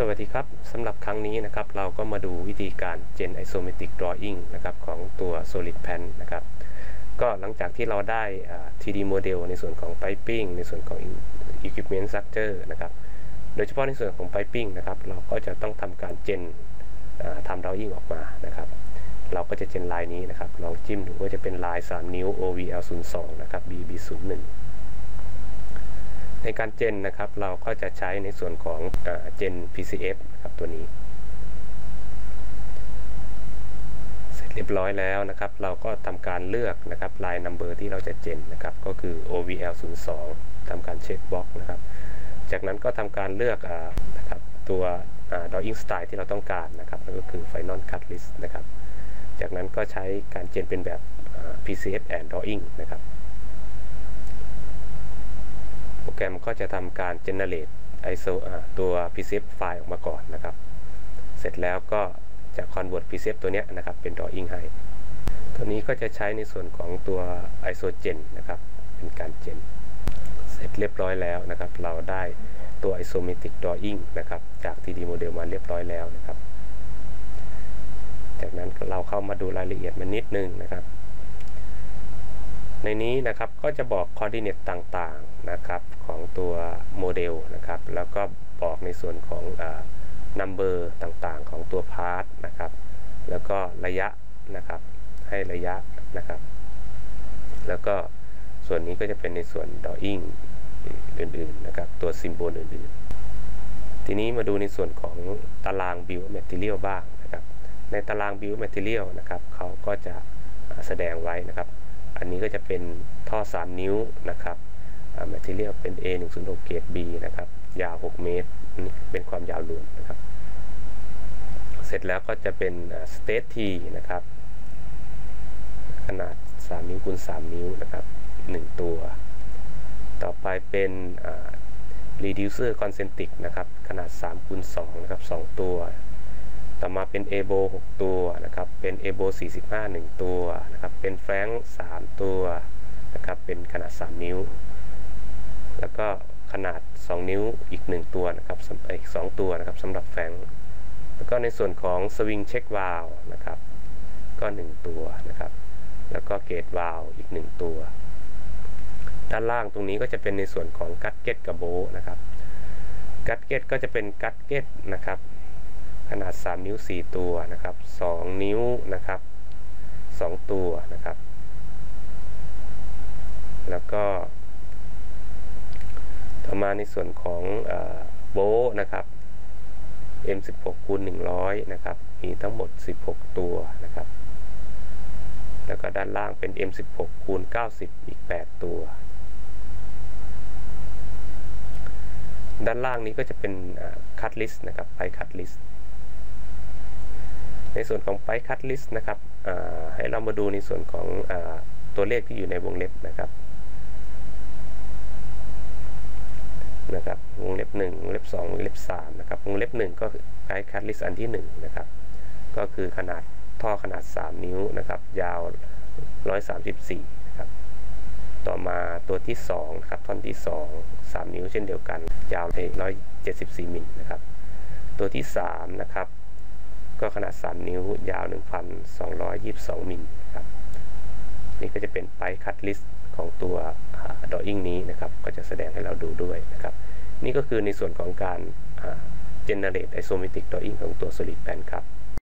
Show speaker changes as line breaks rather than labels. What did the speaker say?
สวัสดีครับสำหรับครั้งนี้นะครับเราก็มาดูวิธีการ Gen Isometric Drawing นะครับของตัว Solid Pen นะครับก็หลังจากที่เราได้ 3D Model ในส่วนของ Piping ในส่วนของ Equipment Structure นะครับโดยเฉพาะในส่วนของ Piping นะครับเราก็จะต้องทำการ Gen ทำ Drawing ออกมานะครับเราก็จะ Gen ลายนี้นะครับลองจิ้มดูว่าจะเป็นลาย 3 นิ้ว OVL 02 นะครับ BB 01 ในการเจนนะครับ เราก็จะใช้ในส่วนของเจน PCF ครับตัวนี้ เสร็จเรียบร้อยแล้วนะครับ เราก็ทำการเลือกนะครับลายนัมเบอร์ที่เราจะเจนนะครับ ก็คือ OVL 02ทำการเช็คบล็อกนะครับ จากนั้นก็ทำการเลือกนะครับตัว drawing style ที่เราต้องการนะครับนั่นก็คือ final cut list นะครับ จากนั้นก็ใช้การเจนเป็นแบบ PCF and drawing นะครับโปร แกรมก็จะทำการ generate ISO ตัว PCF ไฟล์ออกมาก่อนนะครับ เสร็จแล้วก็จะ convert PCF ตัวนี้นะครับ เป็น drawing ให้ ตัวนี้ก็จะใช้ในส่วนของตัว isogen นะครับ เป็นการ gen เสร็จเรียบร้อยแล้วนะครับ เราได้ตัว isometric drawing นะครับ จาก 3D model มาเรียบร้อยแล้วนะครับ จากนั้นเราเข้ามาดูรายละเอียดมานิดนึงนะครับ ในนี้นะครับก็จะบอก coordinate ต่างๆนะครับของตัวโมเดลนะครับ แล้วก็บอกในส่วนของ number ต่างๆ ของตัว part นะครับ แล้วก็ระยะนะครับ ให้ระยะนะครับ แล้วก็ส่วนนี้ก็จะเป็นในส่วน drawing อื่นๆนะครับ ตัว symbol อื่นๆ ทีนี้มาดูในส่วนของตาราง bill material บ้างนะครับ ในตาราง bill material นะครับเขาก็จะแสดงไว้นะครับ อันนี้ก็จะเป็นท่อ 3 นิ้วนะครับ material เป็น A 1 0 6เกรด B นะครับ ยาว 6 เมตร เป็นความยาวรวมนะครับ เสร็จแล้วก็จะเป็น straight tee นะครับ ขนาด 3 นิ้วคูณ 3 นิ้วนะครับ 1 ตัว ต่อไปเป็น reducer concentric นะครับ ขนาด3คูณ2นะครับ 2 ตัว เป็น a b o 6ตัวนะครับเป็น a b o 45 1 ตัวนะครับเป็นแฟง3ตัวนะครับเป็นขนาด 3 นิ้ว แล้วก็ขนาด 2 นิ้วอีก 1 ตัวนะครับอีก 2 ตัวนะครับสำหรับแฟงแล้วก็ในส่วนของสวิงเช็ควาลนะครับก็ 1 ตัวนะครับแล้วก็เกตวาลอีก 1 ตัว ด้านล่างตรงนี้ก็จะเป็นในส่วนของกัตเก็ตกับโบนะครับกัตเก็ตก็จะเป็นกัตเก็ตนะครับ ขนาด 3 นิ้ว 4 ตัวนะครับ 2 นิ้วนะครับ 2 ตัวนะครับ แล้วก็ ต่อมาในส่วนของโบนะครับ M16 คูณ100 นะครับ มีทั้งหมด 16 ตัวนะครับ แล้วก็ด้านล่างเป็น M16 คูณ90 อีก 8 ตัว ด้านล่างนี้ก็จะเป็น cut list นะครับ pipe cut list ในส่วนของ pipe cut list นะครับให้เรามาดูในส่วนของตัวเลขที่อยู่ในวงเล็บนะครับนะครับวงเล็บ 1 วงเล็บ 2 วงเล็บ 3 นะครับ วงเล็บ 1 ก็ pipe cut list อันที่ 1 นะครับ ก็คือขนาดท่อขนาด 3 นิ้วนะครับ ยาว 134 นะครับ ต่อมาตัวที่2นะครับ ท่อนที่ 2 3 นิ้วเช่นเดียวกัน ยาว 174 มิลนะครับ ตัวที่ 3 นะครับ ก็ขนาด 3 นิ้วยาว 1,222 มิลครับ นี่ก็จะเป็น pipe cut list ของตัวดออิงนี้นะครับ ก็จะแสดงให้เราดูด้วยนะครับ นี่ก็คือในส่วนของการ generate isometric drawing ของตัว solid pan ครับ